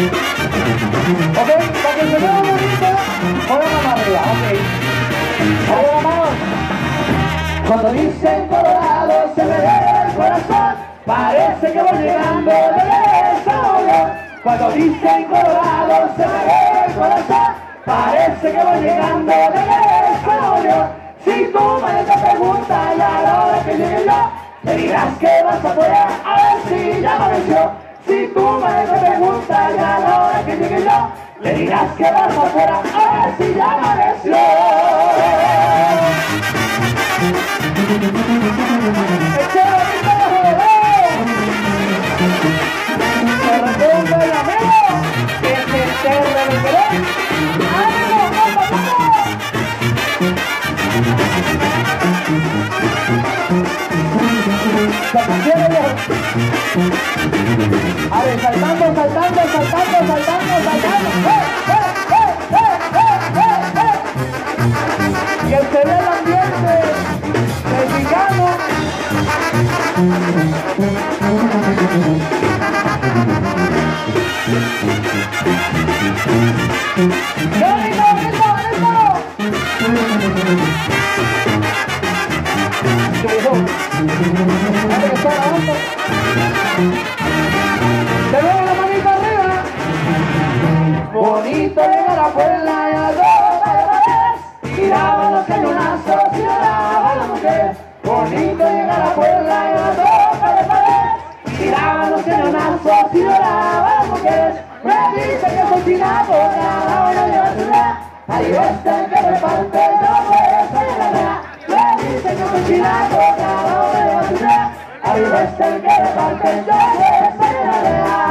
Ok, para que se vea arriba, ok. Cuando dicen colorado se me ve el corazón, parece que voy llegando de solo. Cuando dicen colorado se me ve el corazón, parece que voy llegando de solo. Si tú me preguntas a la hora que llegue yo, me dirás que vas a poder la hora que llegue yo, le dirás que vas afuera a ver si ya amaneció. ¡Eche bonito A ver, saltando, saltando, saltando, saltando, saltando. ¡Eh, eh, eh, eh, eh, eh, ve el ambiente mexicano. La! Bonito llegar a Puebla y a dos paredes Tiraban los cañonazos la mujer Bonito llegar a Puebla y a dos paredes Tiraban los la Me dice que lleva su idea Ahí está el que reparte, yo es el que levanta el